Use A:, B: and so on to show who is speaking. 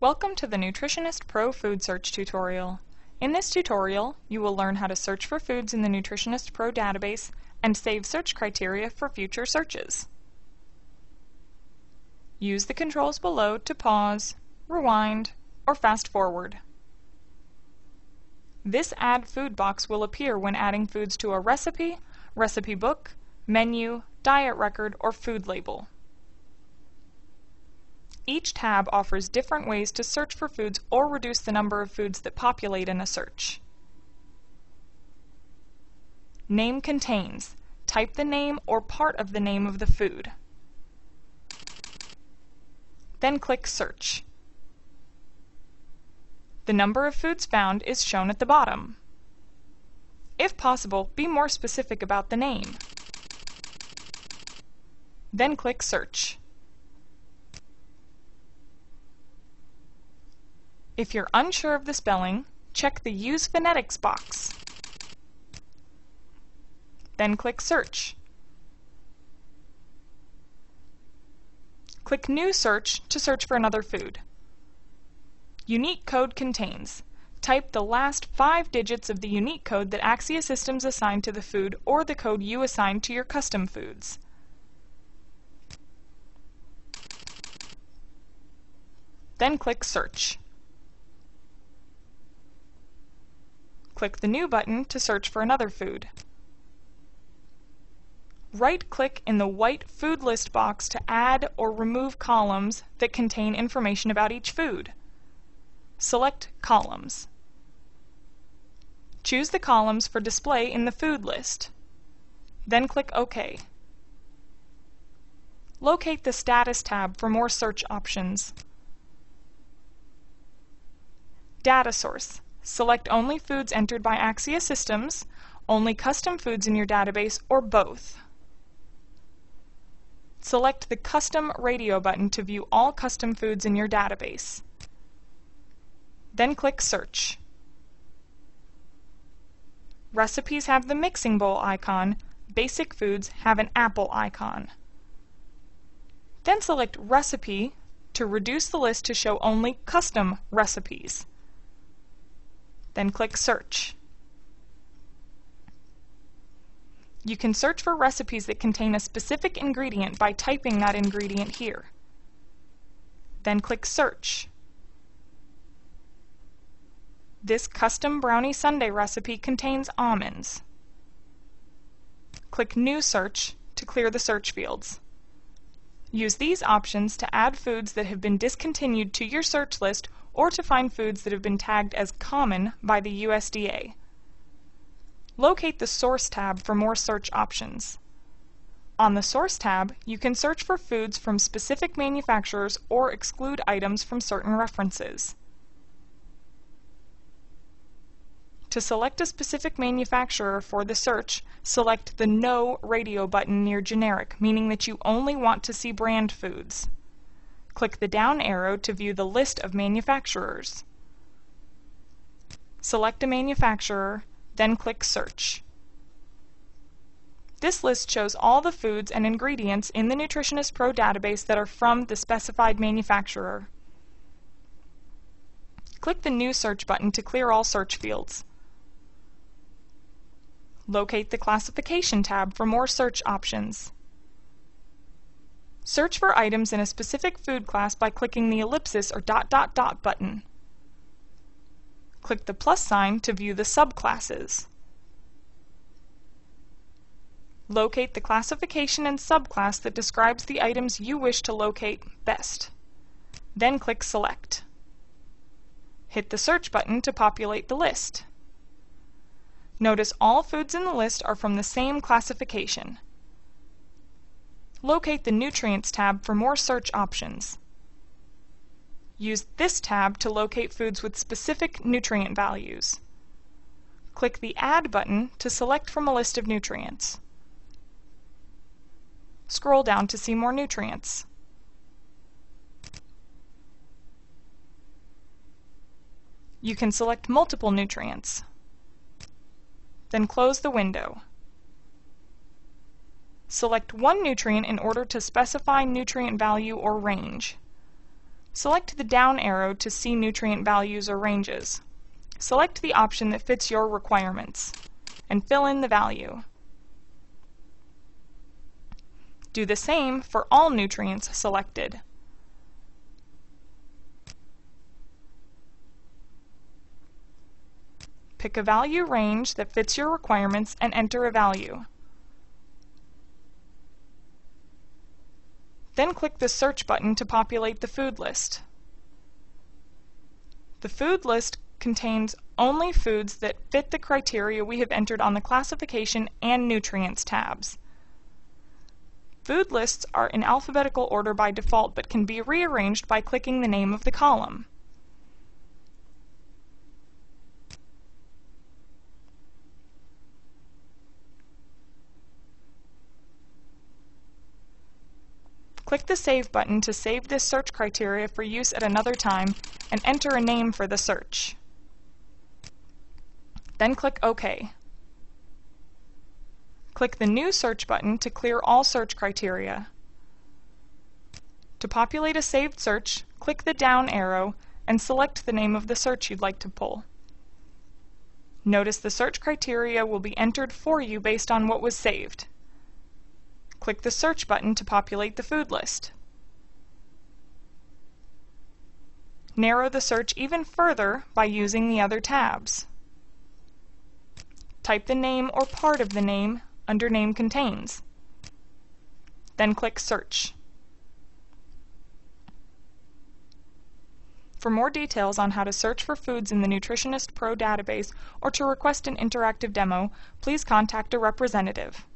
A: Welcome to the Nutritionist Pro Food Search tutorial. In this tutorial, you will learn how to search for foods in the Nutritionist Pro database and save search criteria for future searches. Use the controls below to pause, rewind, or fast forward. This Add Food box will appear when adding foods to a recipe, recipe book, menu, diet record, or food label. Each tab offers different ways to search for foods or reduce the number of foods that populate in a search. Name contains. Type the name or part of the name of the food. Then click Search. The number of foods found is shown at the bottom. If possible, be more specific about the name. Then click Search. If you're unsure of the spelling, check the Use Phonetics box. Then click Search. Click New Search to search for another food. Unique code contains. Type the last five digits of the unique code that Axxya Systems assigned to the food or the code you assigned to your custom foods. Then click Search. Click the New button to search for another food. Right-click in the white Food List box to add or remove columns that contain information about each food. Select Columns. Choose the columns for display in the food list. Then click OK. Locate the Status tab for more search options. Data Source. Select only foods entered by Axxya Systems, only custom foods in your database, or both. Select the Custom Radio button to view all custom foods in your database. Then click Search. Recipes have the mixing bowl icon, Basic Foods have an apple icon. Then select Recipe to reduce the list to show only custom recipes then click Search. You can search for recipes that contain a specific ingredient by typing that ingredient here. Then click Search. This custom brownie sundae recipe contains almonds. Click New Search to clear the search fields. Use these options to add foods that have been discontinued to your search list or to find foods that have been tagged as common by the USDA. Locate the Source tab for more search options. On the Source tab, you can search for foods from specific manufacturers or exclude items from certain references. To select a specific manufacturer for the search, select the No Radio button near Generic, meaning that you only want to see brand foods. Click the down arrow to view the list of manufacturers. Select a manufacturer, then click Search. This list shows all the foods and ingredients in the Nutritionist Pro database that are from the specified manufacturer. Click the New Search button to clear all search fields. Locate the Classification tab for more search options. Search for items in a specific food class by clicking the ellipsis or dot dot dot button. Click the plus sign to view the subclasses. Locate the classification and subclass that describes the items you wish to locate best. Then click Select. Hit the Search button to populate the list. Notice all foods in the list are from the same classification. Locate the Nutrients tab for more search options. Use this tab to locate foods with specific nutrient values. Click the Add button to select from a list of nutrients. Scroll down to see more nutrients. You can select multiple nutrients. Then close the window. Select one nutrient in order to specify nutrient value or range. Select the down arrow to see nutrient values or ranges. Select the option that fits your requirements and fill in the value. Do the same for all nutrients selected. Pick a value range that fits your requirements and enter a value. Then click the Search button to populate the food list. The food list contains only foods that fit the criteria we have entered on the Classification and Nutrients tabs. Food lists are in alphabetical order by default but can be rearranged by clicking the name of the column. Click the Save button to save this search criteria for use at another time and enter a name for the search. Then click OK. Click the New Search button to clear all search criteria. To populate a saved search, click the down arrow and select the name of the search you'd like to pull. Notice the search criteria will be entered for you based on what was saved click the Search button to populate the food list. Narrow the search even further by using the other tabs. Type the name or part of the name under Name Contains. Then click Search. For more details on how to search for foods in the Nutritionist Pro database or to request an interactive demo, please contact a representative.